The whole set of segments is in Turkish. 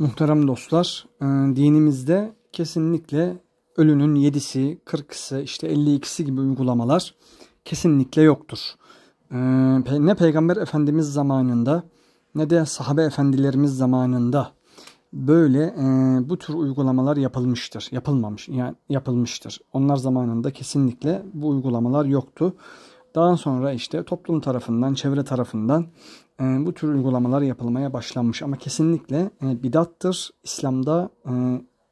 Muhterem dostlar, e, dinimizde kesinlikle ölünün 7'si, 40'sı, işte 52'si gibi uygulamalar kesinlikle yoktur. E, ne Peygamber Efendimiz zamanında ne de sahabe efendilerimiz zamanında böyle e, bu tür uygulamalar yapılmıştır. Yapılmamış yani yapılmıştır. Onlar zamanında kesinlikle bu uygulamalar yoktu. Daha sonra işte toplum tarafından, çevre tarafından e, bu tür uygulamalar yapılmaya başlanmış. Ama kesinlikle e, bidattır. İslam'da e,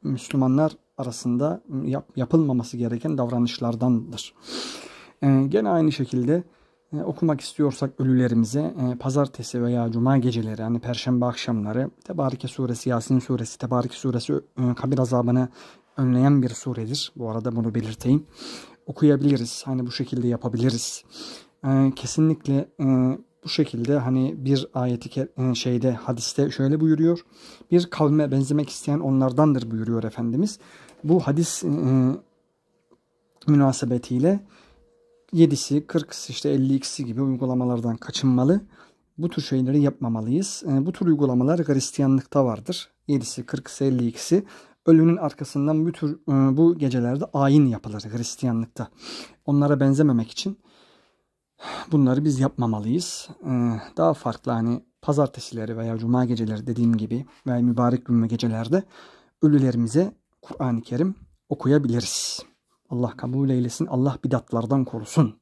Müslümanlar arasında yap, yapılmaması gereken davranışlardandır. E, gene aynı şekilde e, okumak istiyorsak ölülerimize e, pazartesi veya cuma geceleri yani perşembe akşamları Tebarike suresi, Yasin suresi, Tebarike suresi e, kabir azabını önleyen bir suredir. Bu arada bunu belirteyim. Okuyabiliriz. Hani bu şekilde yapabiliriz. E, kesinlikle e, bu şekilde hani bir ayeti e, şeyde hadiste şöyle buyuruyor. Bir kavme benzemek isteyen onlardandır buyuruyor Efendimiz. Bu hadis e, münasebetiyle 7'si, 40'sı işte 52'si gibi uygulamalardan kaçınmalı. Bu tür şeyleri yapmamalıyız. Bu tür uygulamalar Hristiyanlıkta vardır. 7'si, 40'sı, 52'si. Ölünün arkasından bu tür e, bu gecelerde ayin yapılır Hristiyanlıkta. Onlara benzememek için bunları biz yapmamalıyız. Daha farklı hani pazartesileri veya cuma geceleri dediğim gibi veya mübarek gün gecelerde ölülerimize Kur'an-ı Kerim okuyabiliriz. Allah kabul eylesin. Allah bidatlardan korusun.